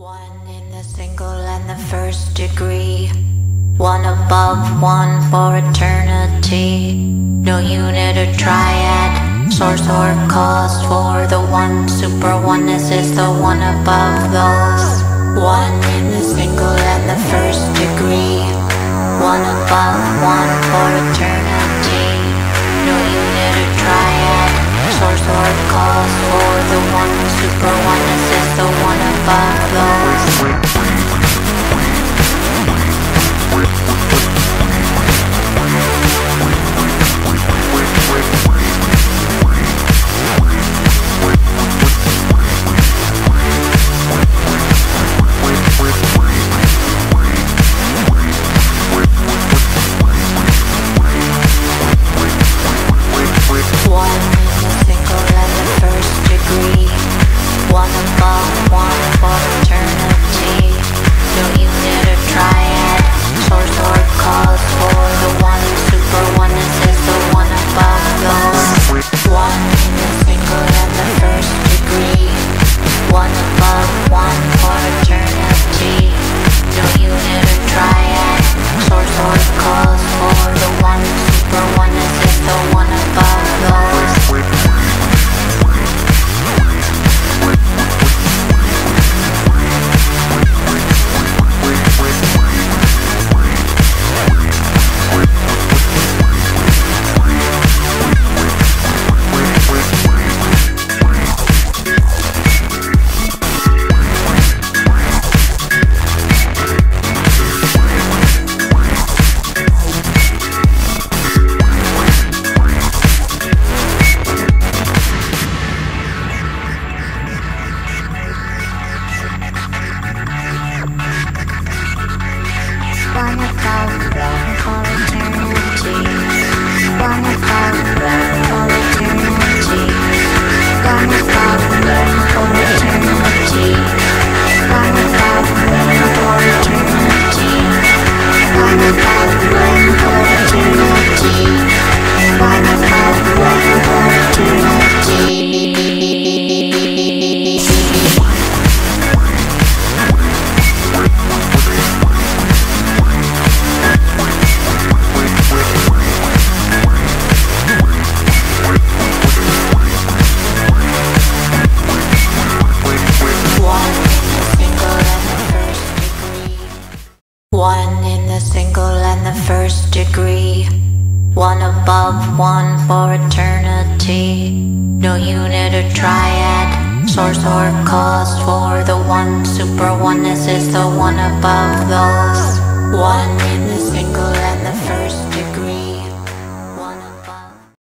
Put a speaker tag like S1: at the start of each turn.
S1: One in the single and the first degree. One above, one for eternity. No unit or triad, source or cause for the one. Super oneness is the one above those. One in the single and the first degree. One above, one for eternity. One above One in the single and the first degree. One above, one for eternity. No unit or triad, source or cause for the one. Super oneness is the one above those. One